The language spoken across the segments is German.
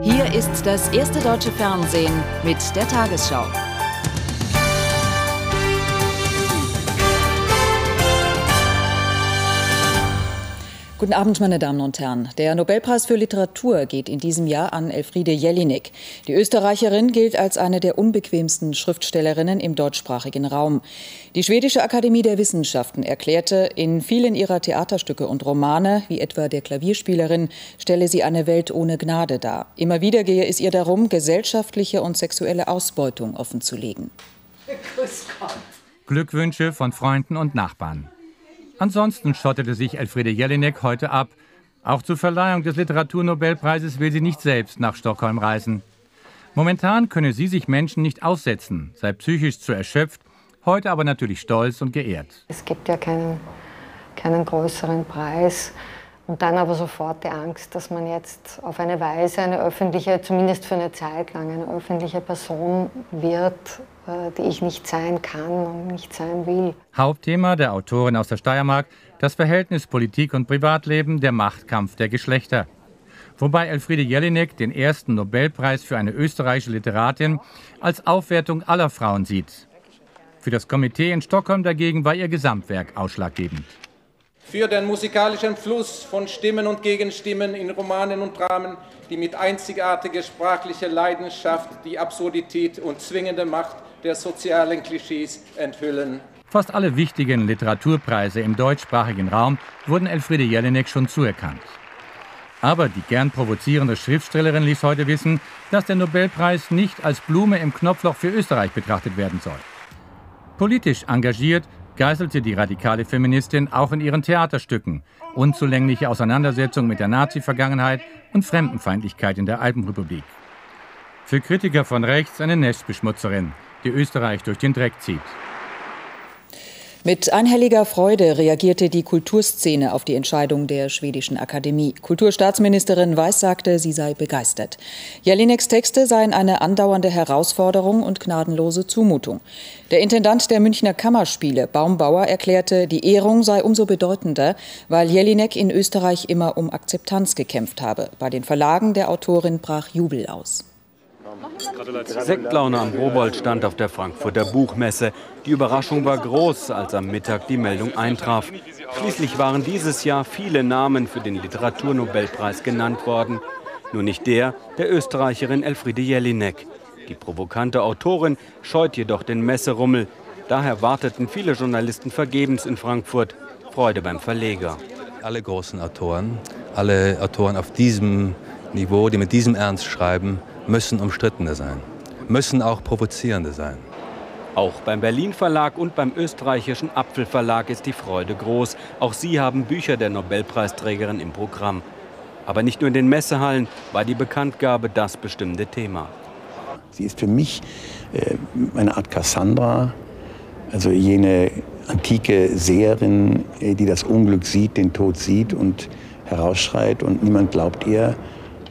Hier ist das erste deutsche Fernsehen mit der Tagesschau. Guten Abend, meine Damen und Herren. Der Nobelpreis für Literatur geht in diesem Jahr an Elfriede Jelinek. Die Österreicherin gilt als eine der unbequemsten Schriftstellerinnen im deutschsprachigen Raum. Die Schwedische Akademie der Wissenschaften erklärte, in vielen ihrer Theaterstücke und Romane, wie etwa der Klavierspielerin, stelle sie eine Welt ohne Gnade dar. Immer wieder gehe es ihr darum, gesellschaftliche und sexuelle Ausbeutung offenzulegen. Glückwünsche von Freunden und Nachbarn. Ansonsten schottete sich Elfriede Jelinek heute ab. Auch zur Verleihung des Literaturnobelpreises will sie nicht selbst nach Stockholm reisen. Momentan könne sie sich Menschen nicht aussetzen, sei psychisch zu erschöpft, heute aber natürlich stolz und geehrt. Es gibt ja keinen, keinen größeren Preis. Und dann aber sofort die Angst, dass man jetzt auf eine Weise eine öffentliche, zumindest für eine Zeit lang, eine öffentliche Person wird, die ich nicht sein kann und nicht sein will. Hauptthema der Autorin aus der Steiermark, das Verhältnis Politik und Privatleben, der Machtkampf der Geschlechter. Wobei Elfriede Jelinek den ersten Nobelpreis für eine österreichische Literatin als Aufwertung aller Frauen sieht. Für das Komitee in Stockholm dagegen war ihr Gesamtwerk ausschlaggebend für den musikalischen Fluss von Stimmen und Gegenstimmen in Romanen und Dramen, die mit einzigartiger sprachlicher Leidenschaft die Absurdität und zwingende Macht der sozialen Klischees enthüllen. Fast alle wichtigen Literaturpreise im deutschsprachigen Raum wurden Elfriede Jelinek schon zuerkannt. Aber die gern provozierende Schriftstellerin ließ heute wissen, dass der Nobelpreis nicht als Blume im Knopfloch für Österreich betrachtet werden soll. Politisch engagiert geißelte die radikale Feministin auch in ihren Theaterstücken unzulängliche Auseinandersetzung mit der Nazi-Vergangenheit und Fremdenfeindlichkeit in der Alpenrepublik. Für Kritiker von rechts eine Nestbeschmutzerin, die Österreich durch den Dreck zieht. Mit einhelliger Freude reagierte die Kulturszene auf die Entscheidung der schwedischen Akademie. Kulturstaatsministerin Weiß sagte, sie sei begeistert. Jelineks Texte seien eine andauernde Herausforderung und gnadenlose Zumutung. Der Intendant der Münchner Kammerspiele, Baumbauer, erklärte, die Ehrung sei umso bedeutender, weil Jelinek in Österreich immer um Akzeptanz gekämpft habe. Bei den Verlagen der Autorin brach Jubel aus. Sektlaune am Robold stand auf der Frankfurter Buchmesse. Die Überraschung war groß, als am Mittag die Meldung eintraf. Schließlich waren dieses Jahr viele Namen für den Literaturnobelpreis genannt worden. Nur nicht der der Österreicherin Elfriede Jelinek. Die provokante Autorin scheut jedoch den Messerummel. Daher warteten viele Journalisten vergebens in Frankfurt. Freude beim Verleger. Alle großen Autoren, alle Autoren auf diesem Niveau, die mit diesem Ernst schreiben, müssen umstrittene sein, müssen auch provozierende sein. Auch beim Berlin Verlag und beim österreichischen Apfelverlag ist die Freude groß. Auch sie haben Bücher der Nobelpreisträgerin im Programm. Aber nicht nur in den Messehallen war die Bekanntgabe das bestimmende Thema. Sie ist für mich äh, eine Art Cassandra, also jene antike Seherin, äh, die das Unglück sieht, den Tod sieht und herausschreit und niemand glaubt ihr.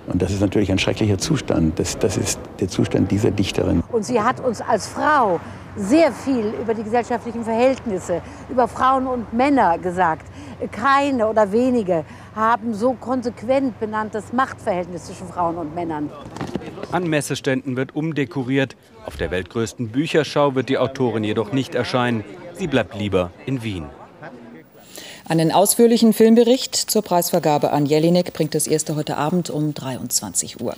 Und das ist natürlich ein schrecklicher Zustand. Das, das ist der Zustand dieser Dichterin. Und sie hat uns als Frau sehr viel über die gesellschaftlichen Verhältnisse, über Frauen und Männer gesagt. Keine oder wenige haben so konsequent benannt das Machtverhältnis zwischen Frauen und Männern. An Messeständen wird umdekoriert. Auf der weltgrößten Bücherschau wird die Autorin jedoch nicht erscheinen. Sie bleibt lieber in Wien. Einen ausführlichen Filmbericht zur Preisvergabe an Jelinek bringt das erste heute Abend um 23 Uhr.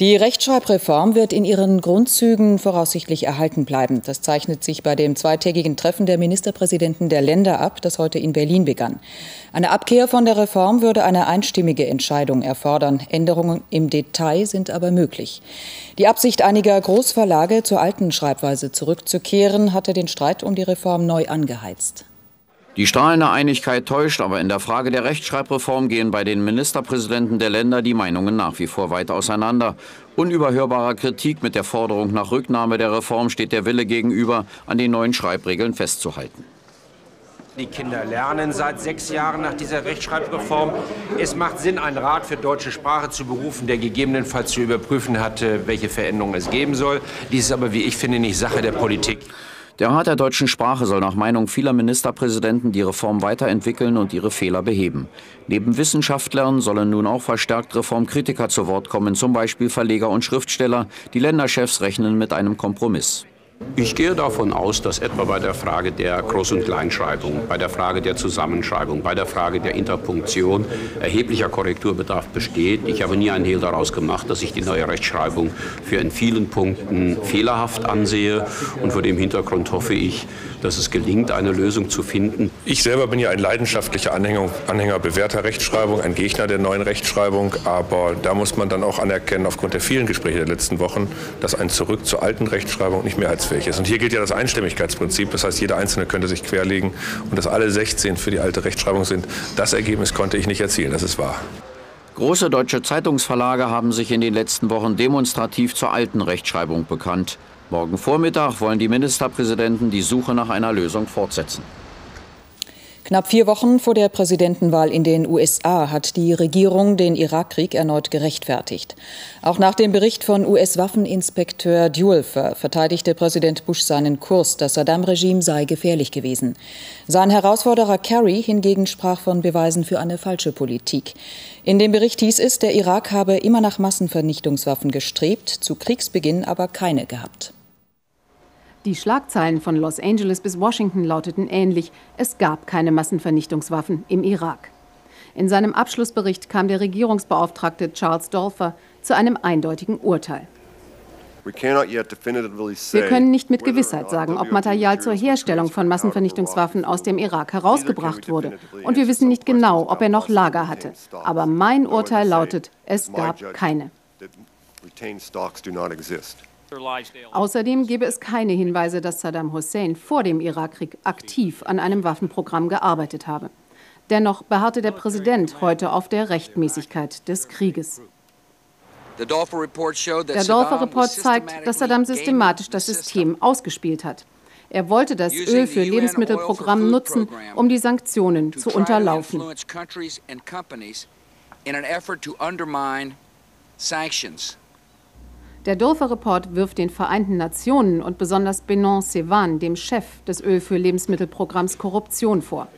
Die Rechtschreibreform wird in ihren Grundzügen voraussichtlich erhalten bleiben. Das zeichnet sich bei dem zweitägigen Treffen der Ministerpräsidenten der Länder ab, das heute in Berlin begann. Eine Abkehr von der Reform würde eine einstimmige Entscheidung erfordern. Änderungen im Detail sind aber möglich. Die Absicht einiger Großverlage zur alten Schreibweise zurückzukehren, hatte den Streit um die Reform neu angeheizt. Die strahlende Einigkeit täuscht, aber in der Frage der Rechtschreibreform gehen bei den Ministerpräsidenten der Länder die Meinungen nach wie vor weit auseinander. Unüberhörbarer Kritik mit der Forderung nach Rücknahme der Reform steht der Wille gegenüber, an den neuen Schreibregeln festzuhalten. Die Kinder lernen seit sechs Jahren nach dieser Rechtschreibreform. Es macht Sinn, einen Rat für deutsche Sprache zu berufen, der gegebenenfalls zu überprüfen hat, welche Veränderungen es geben soll. Dies ist aber, wie ich finde, nicht Sache der Politik. Der Rat der deutschen Sprache soll nach Meinung vieler Ministerpräsidenten die Reform weiterentwickeln und ihre Fehler beheben. Neben Wissenschaftlern sollen nun auch verstärkt Reformkritiker zu Wort kommen, zum Beispiel Verleger und Schriftsteller. Die Länderchefs rechnen mit einem Kompromiss. Ich gehe davon aus, dass etwa bei der Frage der Groß- und Kleinschreibung, bei der Frage der Zusammenschreibung, bei der Frage der Interpunktion erheblicher Korrekturbedarf besteht. Ich habe nie einen Hehl daraus gemacht, dass ich die neue Rechtschreibung für in vielen Punkten fehlerhaft ansehe. Und vor dem Hintergrund hoffe ich, dass es gelingt, eine Lösung zu finden. Ich selber bin ja ein leidenschaftlicher Anhänger, Anhänger bewährter Rechtschreibung, ein Gegner der neuen Rechtschreibung. Aber da muss man dann auch anerkennen, aufgrund der vielen Gespräche der letzten Wochen, dass ein Zurück zur alten Rechtschreibung nicht mehrheitsfähig ist. Und hier gilt ja das Einstimmigkeitsprinzip. Das heißt, jeder Einzelne könnte sich querlegen. Und dass alle 16 für die alte Rechtschreibung sind, das Ergebnis konnte ich nicht erzielen. Das ist wahr. Große deutsche Zeitungsverlage haben sich in den letzten Wochen demonstrativ zur alten Rechtschreibung bekannt. Morgen Vormittag wollen die Ministerpräsidenten die Suche nach einer Lösung fortsetzen. Knapp vier Wochen vor der Präsidentenwahl in den USA hat die Regierung den Irakkrieg erneut gerechtfertigt. Auch nach dem Bericht von US-Waffeninspekteur Dulfer verteidigte Präsident Bush seinen Kurs, das Saddam-Regime sei gefährlich gewesen. Sein Herausforderer Kerry hingegen sprach von Beweisen für eine falsche Politik. In dem Bericht hieß es, der Irak habe immer nach Massenvernichtungswaffen gestrebt, zu Kriegsbeginn aber keine gehabt. Die Schlagzeilen von Los Angeles bis Washington lauteten ähnlich. Es gab keine Massenvernichtungswaffen im Irak. In seinem Abschlussbericht kam der Regierungsbeauftragte Charles Dolfer zu einem eindeutigen Urteil. Wir können nicht mit Gewissheit sagen, ob Material zur Herstellung von Massenvernichtungswaffen aus dem Irak herausgebracht wurde. Und wir wissen nicht genau, ob er noch Lager hatte. Aber mein Urteil lautet, es gab keine. Außerdem gäbe es keine Hinweise, dass Saddam Hussein vor dem Irakkrieg aktiv an einem Waffenprogramm gearbeitet habe. Dennoch beharrte der Präsident heute auf der Rechtmäßigkeit des Krieges. Der Dolfer-Report zeigt, dass Saddam systematisch das System ausgespielt hat. Er wollte das Öl für Lebensmittelprogramm nutzen, um die Sanktionen zu unterlaufen. Der Dolfer-Report wirft den Vereinten Nationen und besonders Benon Sevan, dem Chef des Öl für Lebensmittelprogramms, Korruption vor.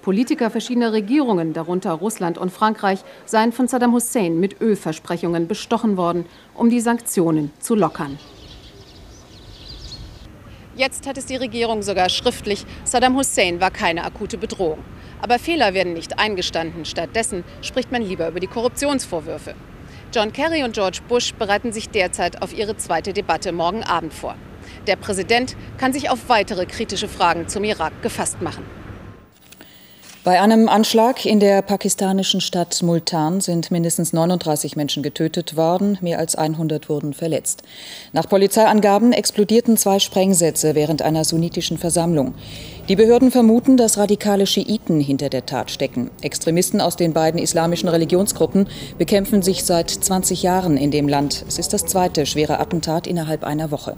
Politiker verschiedener Regierungen, darunter Russland und Frankreich, seien von Saddam Hussein mit Ölversprechungen bestochen worden, um die Sanktionen zu lockern. Jetzt hat es die Regierung sogar schriftlich, Saddam Hussein war keine akute Bedrohung. Aber Fehler werden nicht eingestanden. Stattdessen spricht man lieber über die Korruptionsvorwürfe. John Kerry und George Bush bereiten sich derzeit auf ihre zweite Debatte morgen Abend vor. Der Präsident kann sich auf weitere kritische Fragen zum Irak gefasst machen. Bei einem Anschlag in der pakistanischen Stadt Multan sind mindestens 39 Menschen getötet worden, mehr als 100 wurden verletzt. Nach Polizeiangaben explodierten zwei Sprengsätze während einer sunnitischen Versammlung. Die Behörden vermuten, dass radikale Schiiten hinter der Tat stecken. Extremisten aus den beiden islamischen Religionsgruppen bekämpfen sich seit 20 Jahren in dem Land. Es ist das zweite schwere Attentat innerhalb einer Woche.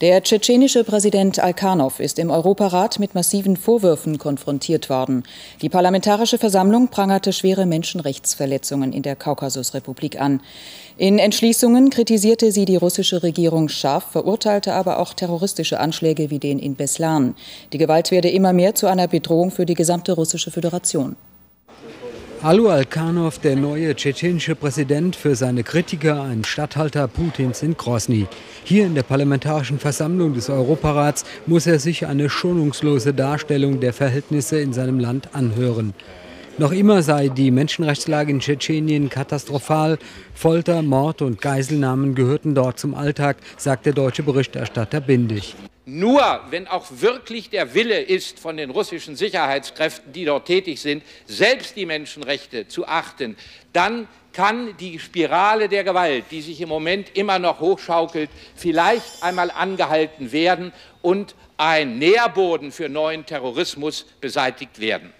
Der tschetschenische Präsident Alkanov ist im Europarat mit massiven Vorwürfen konfrontiert worden. Die Parlamentarische Versammlung prangerte schwere Menschenrechtsverletzungen in der Kaukasusrepublik an. In Entschließungen kritisierte sie die russische Regierung scharf, verurteilte aber auch terroristische Anschläge wie den in Beslan. Die Gewalt werde immer mehr zu einer Bedrohung für die gesamte russische Föderation. Alu Alkanov, der neue tschetschenische Präsident, für seine Kritiker ein Statthalter Putins in Grosny. Hier in der Parlamentarischen Versammlung des Europarats muss er sich eine schonungslose Darstellung der Verhältnisse in seinem Land anhören. Noch immer sei die Menschenrechtslage in Tschetschenien katastrophal. Folter, Mord und Geiselnahmen gehörten dort zum Alltag, sagt der deutsche Berichterstatter Bindig. Nur wenn auch wirklich der Wille ist von den russischen Sicherheitskräften, die dort tätig sind, selbst die Menschenrechte zu achten, dann kann die Spirale der Gewalt, die sich im Moment immer noch hochschaukelt, vielleicht einmal angehalten werden und ein Nährboden für neuen Terrorismus beseitigt werden.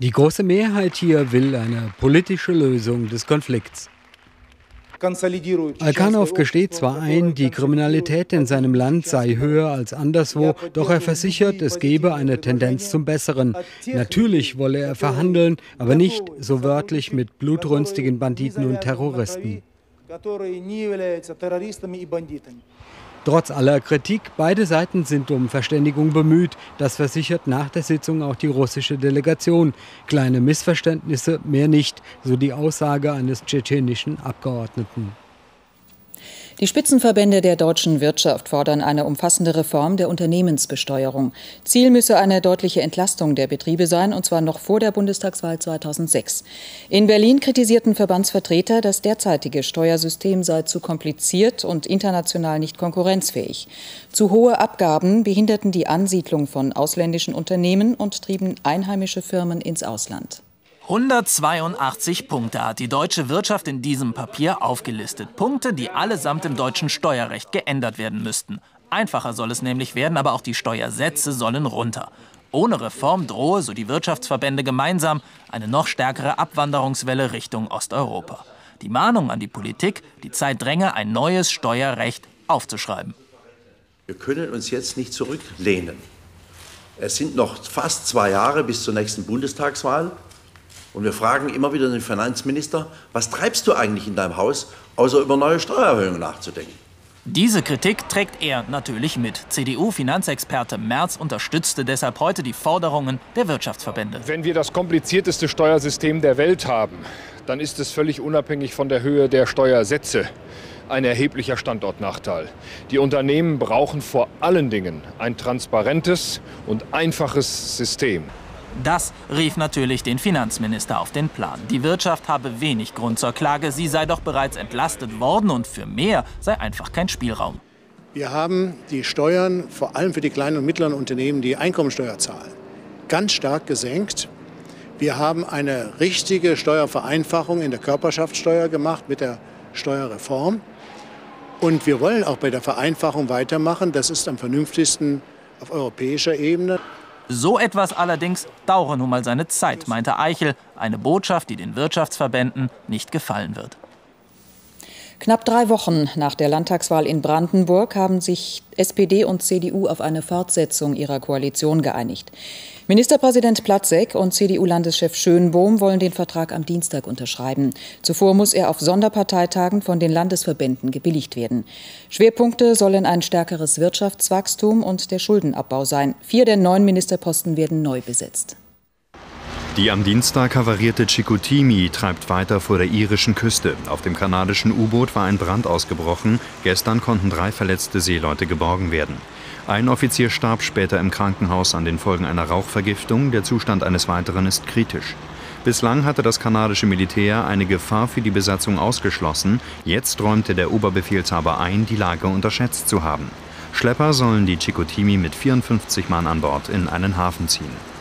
Die große Mehrheit hier will eine politische Lösung des Konflikts. Alkanov gesteht zwar ein, die Kriminalität in seinem Land sei höher als anderswo, doch er versichert, es gebe eine Tendenz zum Besseren. Natürlich wolle er verhandeln, aber nicht so wörtlich mit blutrünstigen Banditen und Terroristen. Trotz aller Kritik, beide Seiten sind um Verständigung bemüht. Das versichert nach der Sitzung auch die russische Delegation. Kleine Missverständnisse, mehr nicht, so die Aussage eines tschetschenischen Abgeordneten. Die Spitzenverbände der deutschen Wirtschaft fordern eine umfassende Reform der Unternehmensbesteuerung. Ziel müsse eine deutliche Entlastung der Betriebe sein, und zwar noch vor der Bundestagswahl 2006. In Berlin kritisierten Verbandsvertreter, das derzeitige Steuersystem sei zu kompliziert und international nicht konkurrenzfähig. Zu hohe Abgaben behinderten die Ansiedlung von ausländischen Unternehmen und trieben einheimische Firmen ins Ausland. 182 Punkte hat die deutsche Wirtschaft in diesem Papier aufgelistet. Punkte, die allesamt im deutschen Steuerrecht geändert werden müssten. Einfacher soll es nämlich werden, aber auch die Steuersätze sollen runter. Ohne Reform drohe, so die Wirtschaftsverbände gemeinsam, eine noch stärkere Abwanderungswelle Richtung Osteuropa. Die Mahnung an die Politik, die Zeit dränge, ein neues Steuerrecht aufzuschreiben. Wir können uns jetzt nicht zurücklehnen. Es sind noch fast zwei Jahre bis zur nächsten Bundestagswahl. Und wir fragen immer wieder den Finanzminister, was treibst du eigentlich in deinem Haus, außer über neue Steuererhöhungen nachzudenken? Diese Kritik trägt er natürlich mit. CDU-Finanzexperte Merz unterstützte deshalb heute die Forderungen der Wirtschaftsverbände. Wenn wir das komplizierteste Steuersystem der Welt haben, dann ist es völlig unabhängig von der Höhe der Steuersätze ein erheblicher Standortnachteil. Die Unternehmen brauchen vor allen Dingen ein transparentes und einfaches System. Das rief natürlich den Finanzminister auf den Plan. Die Wirtschaft habe wenig Grund zur Klage, sie sei doch bereits entlastet worden und für mehr sei einfach kein Spielraum. Wir haben die Steuern, vor allem für die kleinen und mittleren Unternehmen, die Einkommensteuer zahlen, ganz stark gesenkt. Wir haben eine richtige Steuervereinfachung in der Körperschaftssteuer gemacht mit der Steuerreform. Und wir wollen auch bei der Vereinfachung weitermachen. Das ist am vernünftigsten auf europäischer Ebene. So etwas allerdings dauere nun mal seine Zeit, meinte Eichel, eine Botschaft, die den Wirtschaftsverbänden nicht gefallen wird. Knapp drei Wochen nach der Landtagswahl in Brandenburg haben sich SPD und CDU auf eine Fortsetzung ihrer Koalition geeinigt. Ministerpräsident Platzek und CDU-Landeschef Schönbohm wollen den Vertrag am Dienstag unterschreiben. Zuvor muss er auf Sonderparteitagen von den Landesverbänden gebilligt werden. Schwerpunkte sollen ein stärkeres Wirtschaftswachstum und der Schuldenabbau sein. Vier der neun Ministerposten werden neu besetzt. Die am Dienstag havarierte Chicoutimi treibt weiter vor der irischen Küste. Auf dem kanadischen U-Boot war ein Brand ausgebrochen. Gestern konnten drei verletzte Seeleute geborgen werden. Ein Offizier starb später im Krankenhaus an den Folgen einer Rauchvergiftung. Der Zustand eines weiteren ist kritisch. Bislang hatte das kanadische Militär eine Gefahr für die Besatzung ausgeschlossen. Jetzt räumte der Oberbefehlshaber ein, die Lage unterschätzt zu haben. Schlepper sollen die Chicoutimi mit 54 Mann an Bord in einen Hafen ziehen.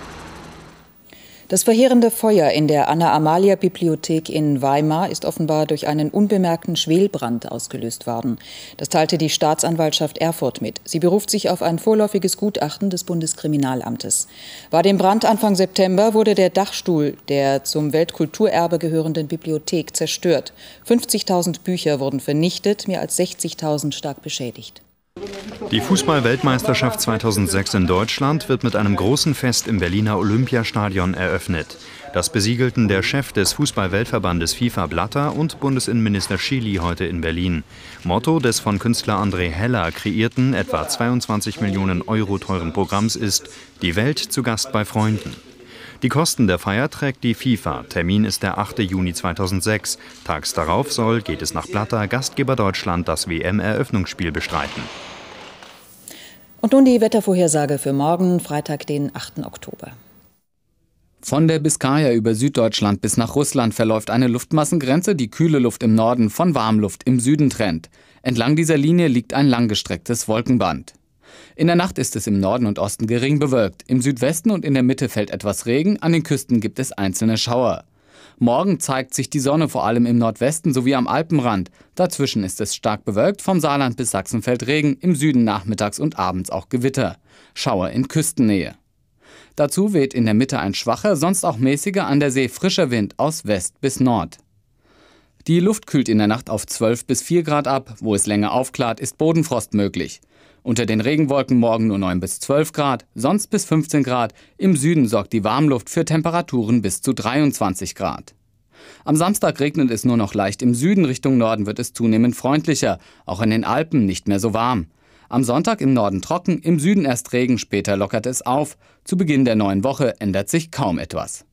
Das verheerende Feuer in der Anna-Amalia-Bibliothek in Weimar ist offenbar durch einen unbemerkten Schwelbrand ausgelöst worden. Das teilte die Staatsanwaltschaft Erfurt mit. Sie beruft sich auf ein vorläufiges Gutachten des Bundeskriminalamtes. War dem Brand Anfang September, wurde der Dachstuhl der zum Weltkulturerbe gehörenden Bibliothek zerstört. 50.000 Bücher wurden vernichtet, mehr als 60.000 stark beschädigt. Die Fußball-Weltmeisterschaft 2006 in Deutschland wird mit einem großen Fest im Berliner Olympiastadion eröffnet. Das besiegelten der Chef des Fußball-Weltverbandes FIFA Blatter und Bundesinnenminister Schily heute in Berlin. Motto des von Künstler André Heller kreierten, etwa 22 Millionen Euro teuren Programms ist Die Welt zu Gast bei Freunden. Die Kosten der Feier trägt die FIFA. Termin ist der 8. Juni 2006. Tags darauf soll, geht es nach Blatter, Gastgeber Deutschland das WM-Eröffnungsspiel bestreiten. Und nun die Wettervorhersage für morgen, Freitag, den 8. Oktober. Von der Biskaya über Süddeutschland bis nach Russland verläuft eine Luftmassengrenze, die kühle Luft im Norden von Warmluft im Süden trennt. Entlang dieser Linie liegt ein langgestrecktes Wolkenband. In der Nacht ist es im Norden und Osten gering bewölkt. Im Südwesten und in der Mitte fällt etwas Regen, an den Küsten gibt es einzelne Schauer. Morgen zeigt sich die Sonne vor allem im Nordwesten sowie am Alpenrand. Dazwischen ist es stark bewölkt, vom Saarland bis Sachsenfeld Regen, im Süden nachmittags und abends auch Gewitter. Schauer in Küstennähe. Dazu weht in der Mitte ein schwacher, sonst auch mäßiger an der See frischer Wind aus West bis Nord. Die Luft kühlt in der Nacht auf 12 bis 4 Grad ab, wo es länger aufklart, ist Bodenfrost möglich. Unter den Regenwolken morgen nur 9 bis 12 Grad, sonst bis 15 Grad. Im Süden sorgt die Warmluft für Temperaturen bis zu 23 Grad. Am Samstag regnet es nur noch leicht. Im Süden Richtung Norden wird es zunehmend freundlicher. Auch in den Alpen nicht mehr so warm. Am Sonntag im Norden trocken, im Süden erst Regen, später lockert es auf. Zu Beginn der neuen Woche ändert sich kaum etwas.